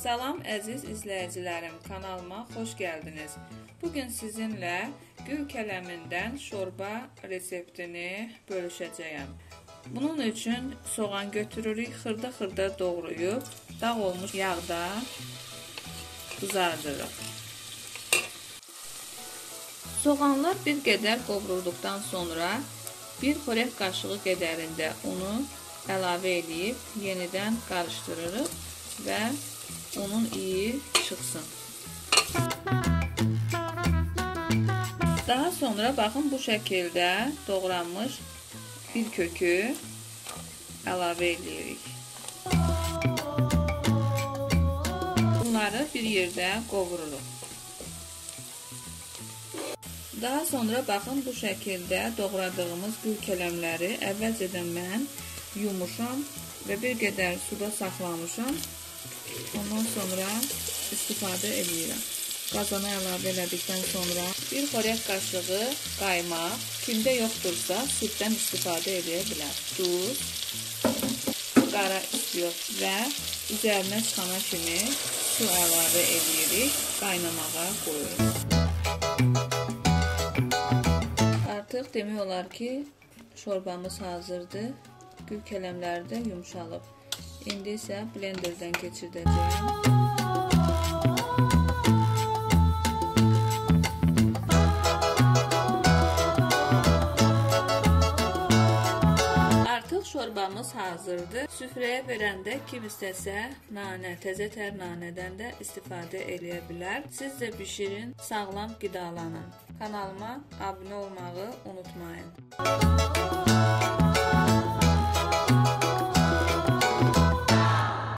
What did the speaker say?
izləyicilərim, kanalıma xoş gəldiniz. Bu gün sizinlə gül kələmindən şorba reseptini bölüşəcəyəm. Bunun üçün soğan götürürük, xırda-xırda doğrayıb, dağ olmuş yağda qızardırıq. Soğanlar bir qədər qovrulduqdan sonra bir xörək qaşığı qədərində unu əlavə edib yenidən qarışdırırıq və onun iyi çıxsın. Daha sonra baxın bu şəkildə doğranmış bir kökü əlavə edirik. Bunları bir yerdə qovururuq. Daha sonra baxın bu şəkildə doğradığımız gül kələmləri əvvəlcədən mən yumuşam və bir qədər suda saxlamışam. Ondan sonra istifadə edirəm. Qazana əlavə elədikdən sonra bir xörək qaşığı qaymaq, kimdə yoxdursa süddən istifadə edə bilər. Duz, qara istiyox və üzərinə çıxana kimi su əlavə edirik, qaynamağa qoyuruq. Artıq demək olar ki, şorbamız hazırdır. Gül kələmləri də yumşalıb. İndi isə blenderdən keçirdəcəyəm. Artıq şorbamız hazırdır. Süfrəyə verəndə kim istəsə nanə, təzə tər nanədən də istifadə eləyə bilər. Siz də bişirin, sağlam qidalanın. Kanalıma abunə olmağı unutmayın.